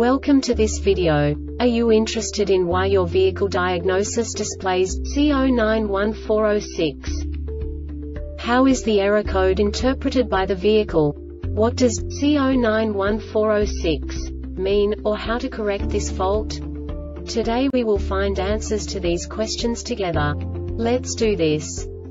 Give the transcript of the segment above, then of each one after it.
Welcome to this video. Are you interested in why your vehicle diagnosis displays C091406? How is the error code interpreted by the vehicle? What does C091406 mean, or how to correct this fault? Today we will find answers to these questions together. Let's do this.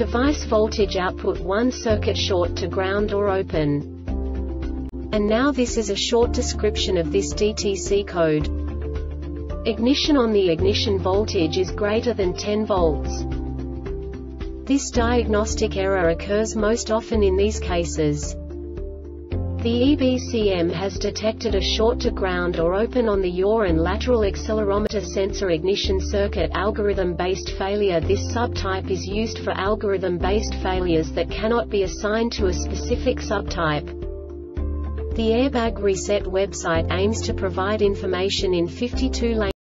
Device voltage output 1 circuit short to ground or open. And now this is a short description of this DTC code. Ignition on the ignition voltage is greater than 10 volts. This diagnostic error occurs most often in these cases. The EBCM has detected a short to ground or open on the yaw and lateral accelerometer sensor ignition circuit algorithm-based failure This subtype is used for algorithm-based failures that cannot be assigned to a specific subtype. The Airbag Reset website aims to provide information in 52 languages.